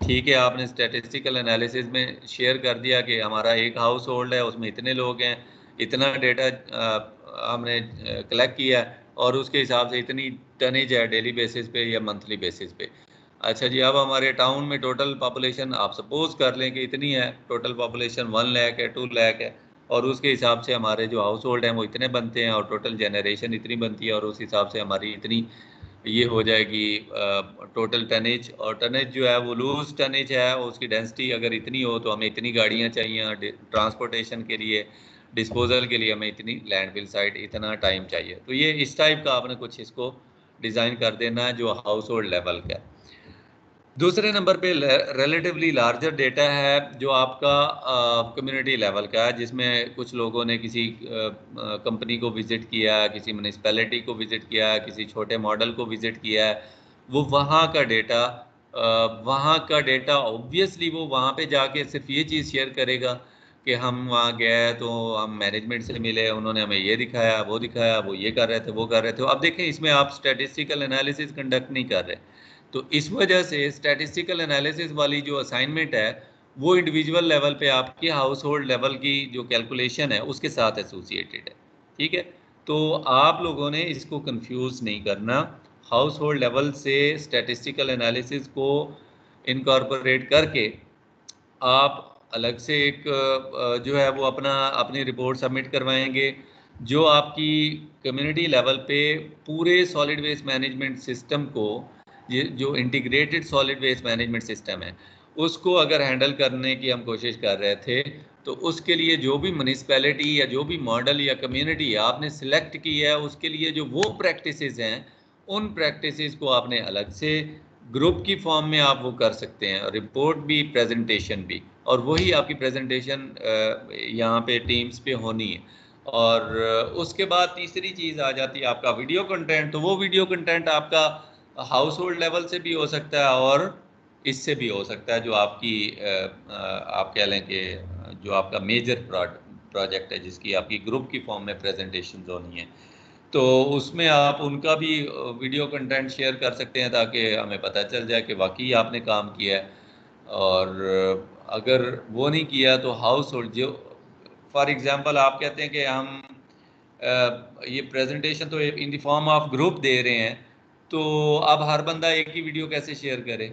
ठीक है, आपने स्टैटिस्टिकल एनालिसिस में शेयर कर दिया कि हमारा एक हाउस होल्ड है, उसमें इतने लोग हैं, इतना डेटा हमने कलेक्ट किया और उसके हिसाब से इतनी टनेज है डेली बेसिस पे या मंथली बेसिस पे। अच्छा जी, अब हमारे टाउन में टोटल पॉपुलेशन आप सपोज़ कर लें कि इतनी है टोटल पॉपुलेशन वन लैख है टू लैख है, और उसके हिसाब से हमारे जो हाउस होल्ड हैं वो इतने बनते हैं और टोटल जनरेशन इतनी बनती है और उस हिसाब से हमारी इतनी ये हो जाएगी टोटल टनेज और टनेज जो है वो लूज टनेज है, उसकी डेंसिटी अगर इतनी हो तो हमें इतनी गाड़ियाँ चाहिए ट्रांसपोर्टेशन के लिए डिस्पोजल के लिए हमें इतनी लैंडफिल साइट इतना टाइम चाहिए। तो ये इस टाइप का आपने कुछ इसको डिज़ाइन कर देना है जो हाउस होल्ड लेवल का दूसरे नंबर पे रिलेटिवली लार्जर डेटा है, जो आपका कम्युनिटी लेवल का है, जिसमें कुछ लोगों ने किसी कंपनी को विज़िट किया, किसी म्यूनसिपैलिटी को विज़िट किया, किसी छोटे मॉडल को विज़िट किया है, वो वहाँ का डेटा वहाँ का डेटा ऑब्वियसली वो वहाँ पे जाके सिर्फ़ ये चीज़ शेयर करेगा कि हम वहाँ गए तो हम मैनेजमेंट से मिले, उन्होंने हमें ये दिखाया, वो दिखाया, वो ये कर रहे थे, वो कर रहे थे। अब देखें, इसमें आप स्टेटिस्टिकल एनालिसिस कंडक्ट नहीं कर रहे। तो इस वजह से स्टैटिस्टिकल एनालिसिस वाली जो असाइनमेंट है, वो इंडिविजुअल लेवल पे आपकी हाउस होल्ड लेवल की जो कैलकुलेशन है, उसके साथ एसोसिएटेड है। ठीक है? तो आप लोगों ने इसको कंफ्यूज नहीं करना। हाउस होल्ड लेवल से स्टैटिस्टिकल एनालिसिस को इनकॉर्पोरेट करके आप अलग से एक जो है वो अपना, अपनी रिपोर्ट सबमिट करवाएँगे, जो आपकी कम्युनिटी लेवल पे पूरे सॉलिड वेस्ट मैनेजमेंट सिस्टम को ये जो integrated solid waste management system है, उसको अगर हैंडल करने की हम कोशिश कर रहे थे तो उसके लिए जो भी म्यूनिसपैलिटी या जो भी मॉडल या कम्युनिटी आपने सिलेक्ट की है, उसके लिए जो वो प्रैक्टिसेस हैं, उन प्रैक्टिसेस को आपने अलग से ग्रुप की फॉर्म में आप वो कर सकते हैं रिपोर्ट भी प्रेजेंटेशन भी। और वही आपकी प्रेजेंटेशन यहाँ पे टीम्स पे होनी है। और उसके बाद तीसरी चीज़ आ जाती है आपका वीडियो कंटेंट तो वो वीडियो कंटेंट आपका हाउस होल्ड लेवल से भी हो सकता है और इससे भी हो सकता है जो आपकी आप कह लें कि, जो आपका मेजर प्रोजेक्ट है, जिसकी आपकी ग्रुप की फॉर्म में प्रेजेंटेशन होनी है। तो उसमें आप उनका भी वीडियो कंटेंट शेयर कर सकते हैं ताकि हमें पता चल जाए कि वाकई आपने काम किया है। और अगर वो नहीं किया तो हाउस होल्ड जो फॉर एग्ज़ाम्पल आप कहते हैं कि हम ये प्रेजेंटेशन तो in the form of group दे रहे हैं तो अब हर बंदा एक ही वीडियो कैसे शेयर करे?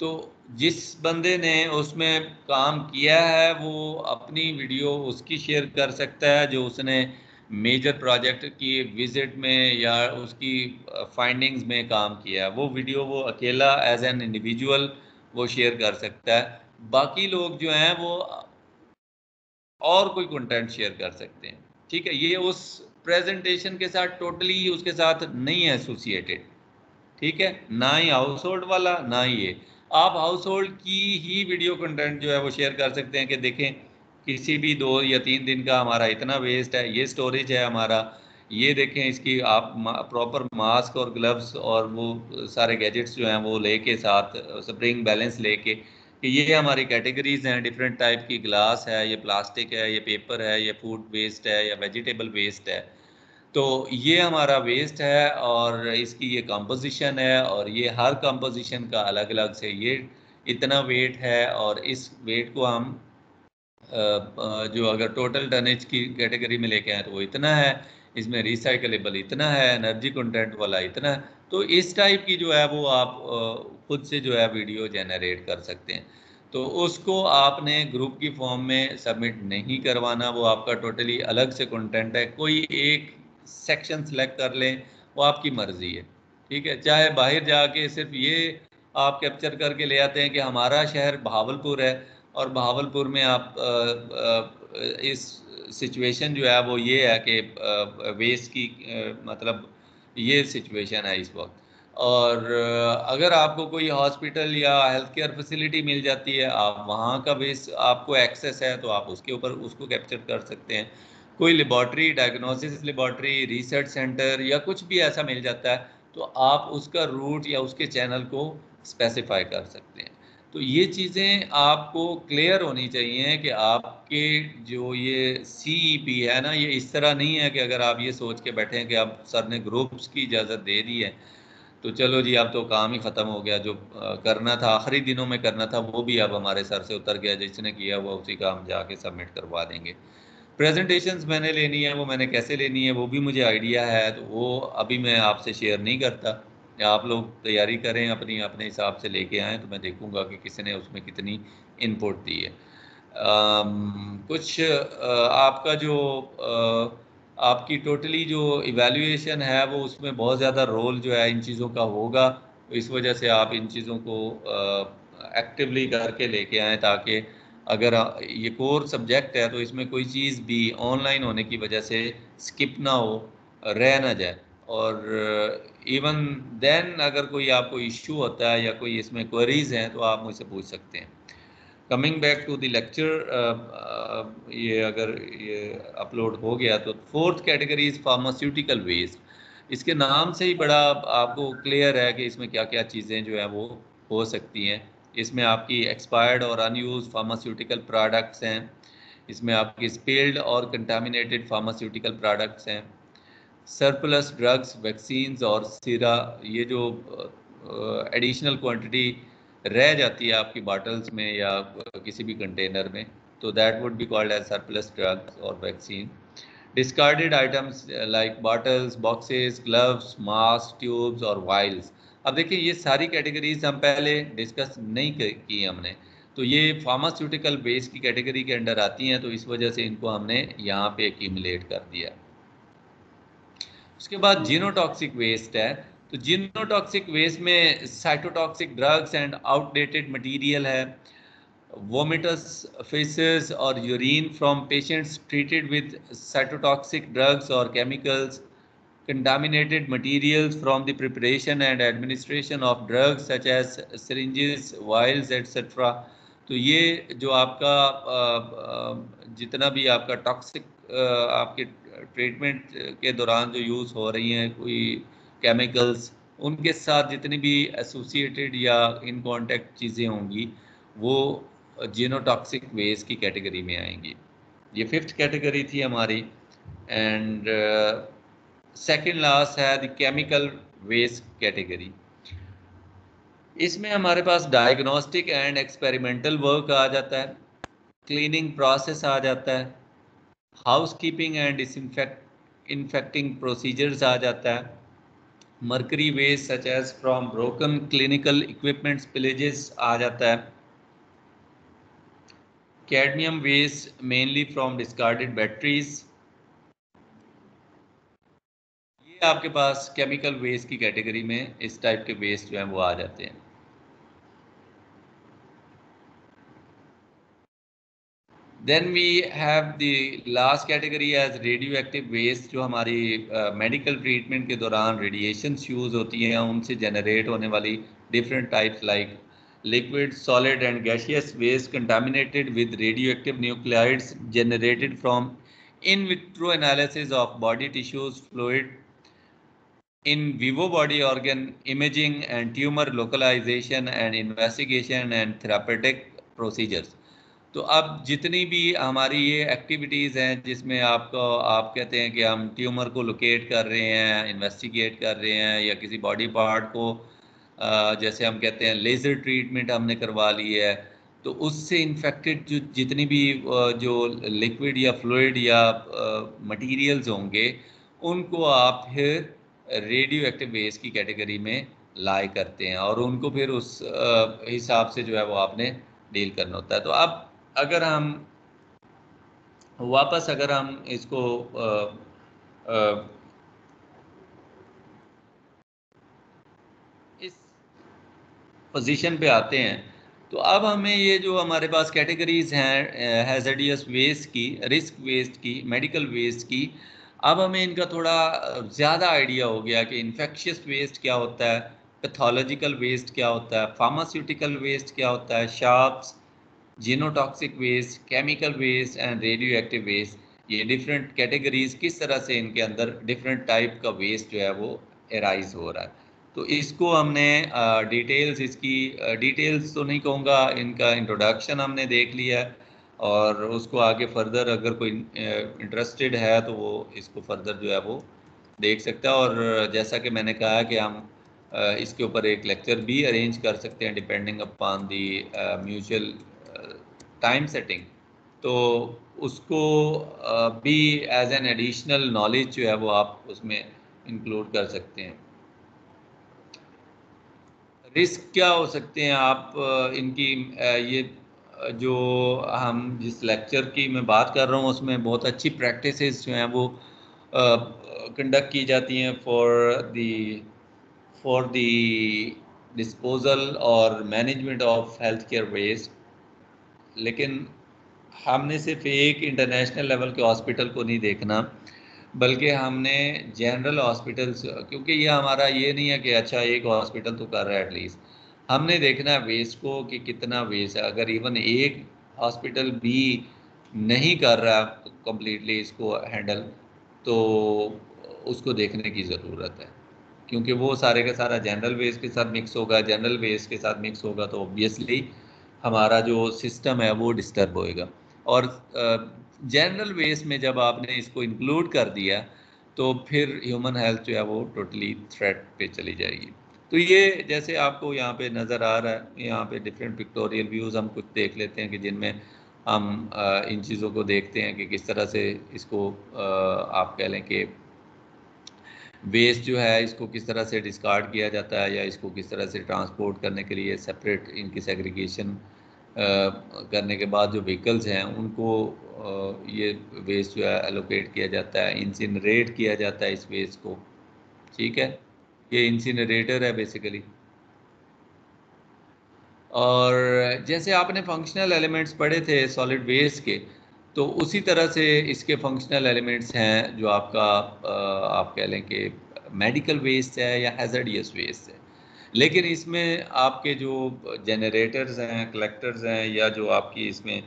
तो जिस बंदे ने उसमें काम किया है, वो अपनी वीडियो उसकी शेयर कर सकता है, जो उसने मेजर प्रोजेक्ट की विज़िट में या उसकी फाइंडिंग्स में काम किया है। वो वीडियो वो अकेला एज एन इंडिविजुअल वो शेयर कर सकता है। बाकी लोग जो हैं, वो और कोई कंटेंट शेयर कर सकते हैं। ठीक है, ये उस प्रेजेंटेशन के साथ टोटली उसके साथ नहीं एसोसिएटेड ठीक है? ना ही हाउस होल्ड वाला, ना ही ये। आप हाउस होल्ड की ही वीडियो कंटेंट जो है वो शेयर कर सकते हैं कि देखें, किसी भी दो या तीन दिन का हमारा इतना वेस्ट है, ये स्टोरेज है हमारा। ये देखें इसकी आप प्रॉपर मास्क और ग्लव्स और वो सारे गैजेट्स जो हैं वो लेके साथ स्प्रिंग बैलेंस लेके, कि ये हमारी कैटेगरीज हैं डिफरेंट टाइप की ग्लास है, ये प्लास्टिक है, ये पेपर है, ये फ़ूड वेस्ट है, या वेजिटेबल वेस्ट है। तो ये हमारा वेस्ट है और इसकी ये कंपोजिशन है और ये हर कंपोजिशन का अलग अलग से ये इतना वेट है और इस वेट को हम जो अगर टोटल टनेज की कैटेगरी में लेके आए तो वो इतना है, इसमें रिसाइकलेबल इतना है एनर्जी कंटेंट वाला इतना है तो इस टाइप की जो है वो आप खुद से जो है वीडियो जनरेट कर सकते हैं। तो उसको आपने ग्रुप की फॉर्म में सबमिट नहीं करवाना, वो आपका टोटली अलग से कंटेंट है, कोई एक सेक्शन सेलेक्ट कर लें वो आपकी मर्ज़ी है। ठीक है? चाहे बाहर जाके सिर्फ़ ये आप कैप्चर करके ले आते हैं कि हमारा शहर बहावलपुर है और बहावलपुर में आप आ, आ, इस सिचुएशन जो है वो ये है कि वेस्ट की आ, मतलब ये सिचुएशन है इस वक्त। और अगर आपको कोई हॉस्पिटल या हेल्थ केयर फैसिलिटी मिल जाती है आप वहाँ का बेस आपको एक्सेस है तो आप उसके ऊपर उसको कैप्चर कर सकते हैं। कोई laboratory diagnosis laboratory research centre या कुछ भी ऐसा मिल जाता है तो आप उसका रूट या उसके चैनल को स्पेसिफाई कर सकते हैं। तो ये चीज़ें आपको क्लियर होनी चाहिए कि आपके जो ये सी e है ना, ये इस तरह नहीं है कि अगर आप ये सोच के बैठे हैं कि आप सर ने ग्रुप्स की इजाज़त दे दी है तो चलो जी, अब तो काम ही ख़त्म हो गया। जो करना था, आखिरी दिनों में करना था, वो भी अब हमारे सर से उतर गया, जिसने किया वो उसी का हम जाके सबमिट करवा देंगे। प्रेजेंटेशंस मैंने लेनी है वो मैंने कैसे लेनी है वो भी मुझे आइडिया है तो वो अभी मैं आपसे शेयर नहीं करता। आप लोग तैयारी करें अपनी अपने हिसाब से लेके आएँ तो मैं देखूँगा कि किसी ने उसमें कितनी इनपुट दी है। आ, कुछ आ, आपका जो आ, आपकी टोटली जो इवेल्यूएशन है वो उसमें बहुत ज़्यादा रोल जो है इन चीज़ों का होगा। इस वजह से आप इन चीज़ों को एक्टिवली करके लेके आएँ ताकि अगर ये कोर सब्जेक्ट है तो इसमें कोई चीज़ भी ऑनलाइन होने की वजह से स्किप ना हो, रह ना जाए। और इवन देन अगर कोई आपको इश्यू होता है या कोई इसमें क्वेरीज हैं तो आप मुझसे पूछ सकते हैं। Coming back to the lecture ये अगर ये अपलोड हो गया तो fourth category is pharmaceutical waste. इसके नाम से ही बड़ा आपको क्लियर है कि इसमें क्या क्या चीज़ें जो है वो हो सकती हैं। इसमें आपकी एक्सपायर्ड और अनयूज फार्मास्यूटिकल प्रोडक्ट्स हैं। इसमें आपकी स्पेल्ड और कंटामिनेटेड फार्मास्यूटिकल प्रोडक्ट्स हैं। सरप्लस ड्रग्स वैक्सीन्स और सिरा ये जो एडिशनल क्वांटिटी रह जाती है आपकी बॉटल्स में या किसी भी कंटेनर में तो that would be called as surplus drugs और vaccine discarded items like bottles boxes gloves mask tubes और वाइल्स अब देखिए, ये सारी कैटेगरीज हम पहले डिस्कस नहीं की हमने। तो ये फार्मास्यूटिकल वेस्ट की कैटेगरी के अंडर आती हैं तो इस वजह से इनको हमने यहाँ पे एक्यूमुलेट कर दिया। उसके बाद जीनोटॉक्सिक वेस्ट है। तो जीनोटॉक्सिक वेस्ट में cytotoxic drugs and outdated material है। वोमिटस फेसेस और urine from patients treated with cytotoxic drugs और chemicals contaminated materials from the preparation and administration of drugs such as syringes, vials, etc. तो ये जो आपका जितना भी आपका टॉक्सिक आपके ट्रीटमेंट के दौरान जो यूज़ हो रही हैं कोई केमिकल्स उनके साथ जितनी भी एसोसिएटेड या इन कांटेक्ट चीज़ें होंगी वो जीनोटॉक्सिक वेस्ट की कैटेगरी में आएँगी ये फिफ्थ कैटेगरी थी हमारी एंड सेकेंड लास्ट है द केमिकल वेस्ट कैटेगरी इसमें हमारे पास डायग्नोस्टिक एंड एक्सपेरिमेंटल वर्क आ जाता है क्लीनिंग प्रोसेस आ जाता है house keeping and disinfect infecting procedures आ जाता है mercury waste such as from broken clinical equipment spillages आ जाता है cadmium waste mainly from discarded batteries ये आपके पास केमिकल वेस्ट की कैटेगरी में इस टाइप के वेस्ट जो है वो आ जाते हैं? Then we have the last category as radio active waste जो हमारी मेडिकल uh, ट्रीटमेंट के दौरान रेडिएशन यूज़ होती है उनसे जनरेट होने वाली different type like liquid solid and gaseous waste contaminated with radio active nuclides generated from in vitro analysis of body tissues fluid in vivo body organ imaging and tumor localization and investigation and therapeutic procedures. तो अब जितनी भी हमारी ये एक्टिविटीज़ हैं, जिसमें आपको, आप कहते हैं कि हम ट्यूमर को लोकेट कर रहे हैं इन्वेस्टिगेट कर रहे हैं, या किसी बॉडी पार्ट को जैसे हम कहते हैं लेज़र ट्रीटमेंट हमने करवा ली है तो उससे इन्फेक्टेड जो, जितनी भी जो लिक्विड या फ्लूड या मटेरियल्स होंगे, उनको आप फिर रेडियो एक्टिव वेस्ट की कैटेगरी में लाए करते हैं और उनको फिर उस हिसाब से जो है वो आपने डील करना होता है। तो अब अगर हम वापस अगर हम इसको इस पोजीशन पे आते हैं तो अब हमें ये जो हमारे पास कैटेगरीज हैं हैजडियस वेस्ट की रिस्क वेस्ट की मेडिकल वेस्ट की अब हमें इनका थोड़ा ज़्यादा आइडिया हो गया कि इन्फेक्शियस वेस्ट क्या होता है पैथोलॉजिकल वेस्ट क्या होता है फार्मास्यूटिकल वेस्ट क्या होता है sharps genotoxic waste chemical waste and radio active waste ये डिफरेंट कैटेगरीज किस तरह से इनके अंदर डिफरेंट टाइप का वेस्ट जो है वो एराइज हो रहा है। तो इसको हमने डिटेल्स इसकी डिटेल्स तो नहीं कहूँगा, इनका इंट्रोडक्शन हमने देख लिया है। और उसको आगे फर्दर अगर कोई इंटरेस्टेड है तो वो इसको फर्दर जो है वो देख सकता है। और जैसा कि मैंने कहा कि हम इसके ऊपर एक लेक्चर भी अरेंज कर सकते हैं depending upon the mutual time setting तो उसको भी एज एन एडिशनल नॉलेज जो है वो आप उसमें इंक्लूड कर सकते हैं। रिस्क क्या हो सकते हैं? आप इनकी ये जो हम जिस लेक्चर की मैं बात कर रहा हूँ, उसमें बहुत अच्छी प्रैक्टिसेस जो हैं वो कंडक्ट की जाती हैं for the for the disposal और management of health care waste लेकिन हमने सिर्फ़ एक इंटरनेशनल लेवल के हॉस्पिटल को नहीं देखना, बल्कि हमने जनरल हॉस्पिटल्स क्योंकि ये हमारा ये नहीं है कि अच्छा एक हॉस्पिटल तो कर रहा है एटलीस्ट हमने देखना है वेस्ट को कि कितना वेस्ट है। अगर इवन एक हॉस्पिटल भी नहीं कर रहा कम्प्लीटली इसको हैंडल तो उसको देखने की ज़रूरत है। क्योंकि वो सारे का सारा जनरल वेस्ट के साथ मिक्स होगा जनरल वेस्ट के साथ मिक्स होगा तो ऑब्वियसली हमारा जो सिस्टम है वो डिस्टर्ब होएगा। और जनरल वेस्ट में जब आपने इसको इंक्लूड कर दिया तो फिर ह्यूमन हेल्थ जो है वो टोटली थ्रेट पे चली जाएगी। तो ये जैसे आपको यहाँ पे नज़र आ रहा है, यहाँ पे डिफरेंट पिक्टोरियल व्यूज़ हम कुछ देख लेते हैं कि जिनमें हम इन चीज़ों को देखते हैं कि किस तरह से इसको आप कह लें कि वेस्ट जो है इसको किस तरह से डिस्कार्ड किया जाता है या इसको किस तरह से ट्रांसपोर्ट करने के लिए सेपरेट इनकी सेग्रीगेशन करने के बाद जो व्हीकल्स हैं उनको ये वेस्ट जो है एलोकेट किया जाता है इंसिनरेट किया जाता है इस वेस्ट को। ठीक है? ये इंसिनरेटर है बेसिकली और जैसे आपने फंक्शनल एलिमेंट्स पढ़े थे सॉलिड वेस्ट के तो उसी तरह से इसके फंक्शनल एलिमेंट्स हैं जो आपका आप कह लें कि मेडिकल वेस्ट है या हैजर्डियस वेस्ट है। लेकिन इसमें आपके जो जनरेटर्स हैं कलेक्टर्स हैं, या जो आपकी इसमें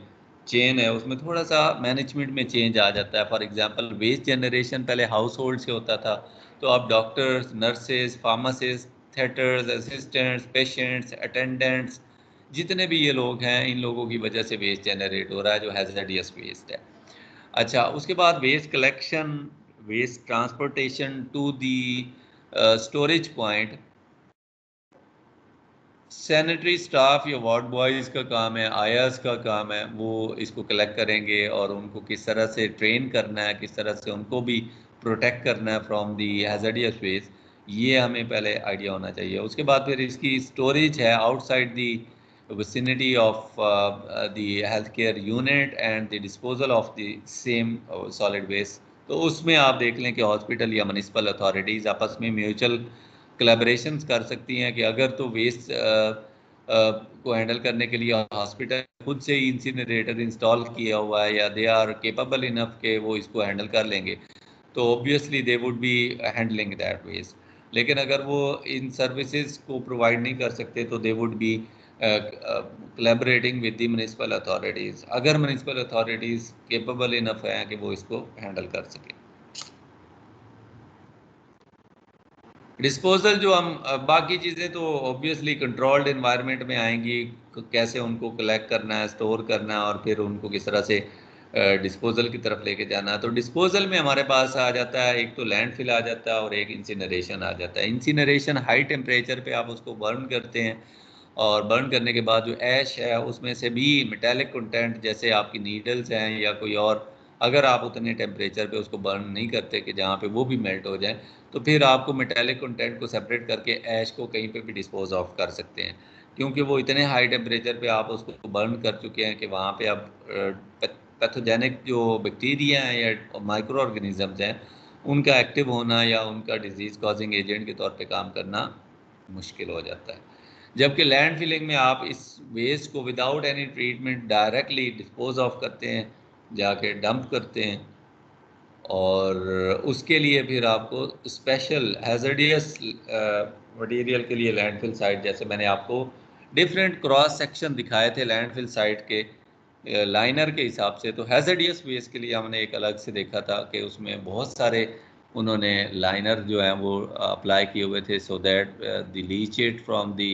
चेन है, उसमें थोड़ा सा मैनेजमेंट में चेंज आ जाता है। फॉर एग्जांपल वेस्ट जनरेशन पहले हाउस होल्ड से होता था। तो आप doctors nurses pharmacist theatres assistants patients attendants जितने भी ये लोग हैं, इन लोगों की वजह से वेस्ट जनरेट हो रहा है, जो हैजर्डियस वेस्ट है। अच्छा उसके बाद waste collection waste transportation to the storage point sanitary staff या वार्ड बॉयज़ का काम है आयास का काम है, वो इसको कलेक्ट करेंगे और उनको किस तरह से ट्रेन करना है, किस तरह से उनको भी प्रोटेक्ट करना है फ्रॉम दी हैजर्डियस वेस्ट ये हमें पहले आइडिया होना चाहिए। उसके बाद फिर इसकी स्टोरेज है outside the uh, uh, the healthcare unit and the disposal of the same uh, solid waste तो उसमें आप देख लें कि हॉस्पिटल या म्यूनसिपल अथॉरिटीज़ आपस में म्यूचुअल कलेबरेशन कर सकती हैं कि अगर तो वेस्ट को हैंडल करने के लिए हॉस्पिटल खुद से ही इंसिनरेटर इंस्टॉल किया हुआ है या दे आर केपेबल इनफ के वो इसको हैंडल कर लेंगे। तो obviously they would be handling that waste लेकिन अगर वो इन सर्विसेज़ को प्रोवाइड नहीं कर सकते तो they would be collaborating with the municipal authorities अगर म्यूनसिपल अथॉरिटीज़ केपेबल इनफ हैं कि वो इसको हैंडल कर सकें। डिस्पोजल जो हम बाकी चीज़ें तो ऑब्वियसली कंट्रोल्ड इन्वायरमेंट में आएँगी, कैसे उनको कलेक्ट करना है स्टोर करना है और फिर उनको किस तरह से डिस्पोजल की तरफ़ लेके जाना तो डिस्पोजल में हमारे पास आ जाता है, एक तो लैंडफिल आ जाता है और एक इंसिनरेशन आ जाता है। इंसिनरेशन हाई टेम्परेचर पे आप उसको बर्न करते हैं और बर्न करने के बाद जो ऐश है, उसमें से भी मेटेलिक कंटेंट जैसे आपकी नीडल्स हैं या कोई और, अगर आप उतने टेम्परेचर पे उसको बर्न नहीं करते कि जहाँ पे वो भी मेल्ट हो जाए तो फिर आपको मेटेलिक कंटेंट को सेपरेट करके ऐश को कहीं पे भी डिस्पोज ऑफ़ कर सकते हैं। क्योंकि वो इतने हाई टेम्परेचर पे आप उसको बर्न कर चुके हैं कि वहाँ पे अब पैथोजेनिक जो बैक्टीरिया हैं या माइक्रो ऑर्गेनिज़म्स हैं, उनका एक्टिव होना या उनका डिज़ीज़ कॉजिंग एजेंट के तौर पे काम करना मुश्किल हो जाता है। जबकि लैंड फिलिंग में आप इस वेस्ट को without any treatment directly dispose of करते हैं, जाके डंप करते हैं और उसके लिए फिर आपको स्पेशल हैजर्डियस मटेरियल के लिए लैंडफिल साइट जैसे मैंने आपको डिफरेंट क्रॉस सेक्शन दिखाए थे लैंडफिल साइट के लाइनर के हिसाब से तो हैजर्डियस वेस्ट के लिए हमने एक अलग से देखा था कि उसमें बहुत सारे उन्होंने लाइनर जो हैं वो अप्लाई किए हुए थे so that the it from the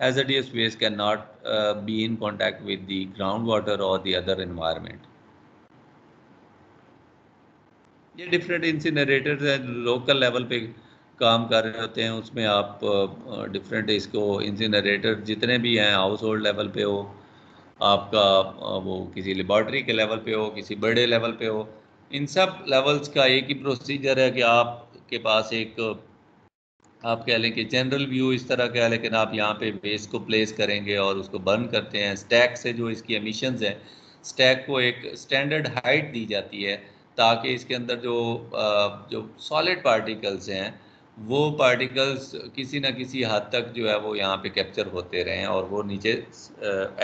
hazardous waste cannot uh, be in contact with the groundwater or the other environment. ये डिफरेंट इंसिनरेटर्स हैं लोकल लेवल पे काम कर रहे होते हैं उसमें आप डिफरेंट uh, इसको इंसिनरेटर जितने भी हैं हाउस होल्ड लेवल पे हो आपका वो किसी लेबॉर्ट्री के लेवल पे हो, किसी बड़े लेवल पे हो, इन सब लेवल्स का एक ही प्रोसीजर है कि आपके पास एक, आप कह लें कि जनरल व्यू इस तरह का है, लेकिन आप यहाँ पे बेस को प्लेस करेंगे और उसको बर्न करते हैं। स्टैक से जो इसकी एमिशंस हैं स्टैक को एक स्टैंडर्ड हाइट दी जाती है, ताकि इसके अंदर जो जो सॉलिड पार्टिकल्स हैं वो पार्टिकल्स किसी ना किसी हद तक जो है वो यहाँ पे कैप्चर होते रहें और वो नीचे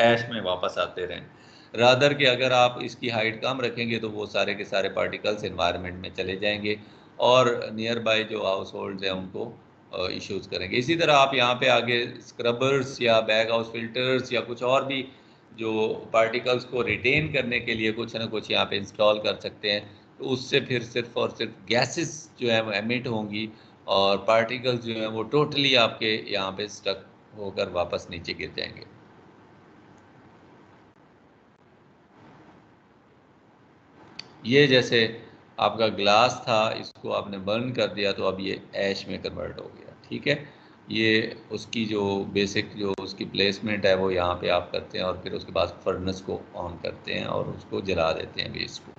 ऐश में वापस आते रहें। रादर के अगर आप इसकी हाइट कम रखेंगे तो वो सारे के सारे पार्टिकल्स इन्वायरमेंट में चले जाएँगे और नियर बाय जो हाउस होल्ड हैं उनको इश्यूज़ करेंगे। इसी तरह आप यहाँ पे आगे स्क्रबर्स या बैग हाउस फिल्टर्स या कुछ और भी जो पार्टिकल्स को रिटेन करने के लिए कुछ ना कुछ यहाँ पे इंस्टॉल कर सकते हैं तो उससे फिर सिर्फ़ और सिर्फ़ गैसेस जो है वो एमिट होंगी और पार्टिकल्स जो हैं वो टोटली आपके यहाँ पे स्टक होकर वापस नीचे गिर जाएँगे। ये जैसे आपका ग्लास था, इसको आपने बर्न कर दिया तो अब ये ऐश में कन्वर्ट हो गया, ठीक है? ये उसकी जो बेसिक जो उसकी प्लेसमेंट है, वो यहाँ पे आप करते हैं और फिर उसके बाद फर्नेस को ऑन करते हैं और उसको जला देते हैं वेस्ट को।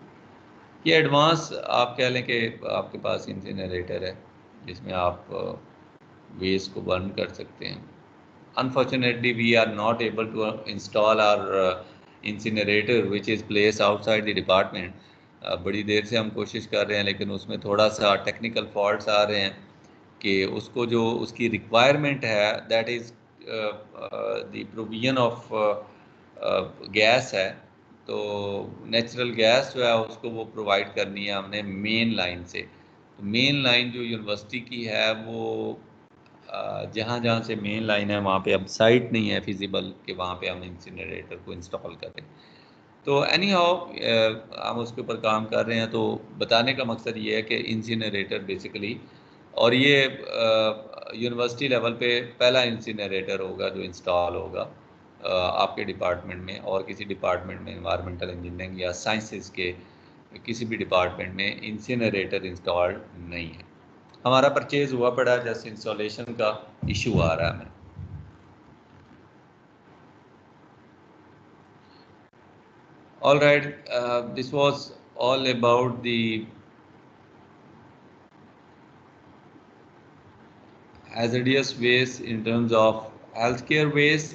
ये एडवांस आप कह लें कि आपके पास इंसिनरेटर है। जिसमें आप वेस्ट को बर्न कर सकते हैं। Unfortunately we are not able to install our incinerator which is place outside the department बड़ी देर से हम कोशिश कर रहे हैं, लेकिन उसमें थोड़ा सा टेक्निकल फॉल्ट्स आ रहे हैं कि उसको जो, उसकी रिक्वायरमेंट है that is the provision of gas है तो नेचुरल गैस जो है, उसको वो प्रोवाइड करनी है हमने मेन लाइन से। तो मेन लाइन जो यूनिवर्सिटी की है, वो जहाँ जहाँ से मेन लाइन है, वहाँ पे अब साइट नहीं है फिजिबल कि वहाँ पे हम इंसिनरेटर को इंस्टॉल करें तो एनी हाउ हम उसके ऊपर काम कर रहे हैं तो बताने का मकसद ये है कि इंसिनरेटर बेसिकली और ये यूनिवर्सिटी लेवल पे पहला इंसिनरेटर होगा जो इंस्टॉल होगा आपके डिपार्टमेंट में और किसी डिपार्टमेंट में इन्वायरमेंटल इंजीनियरिंग या साइंसिस के किसी भी डिपार्टमेंट में इंसिनरेटर इंस्टॉल नहीं है। हमारा परचेज हुआ पड़ा जैसे इंस्टॉलेशन का इशू आ रहा है। हमें all right this was all about the hazardous waste in terms of healthcare waste.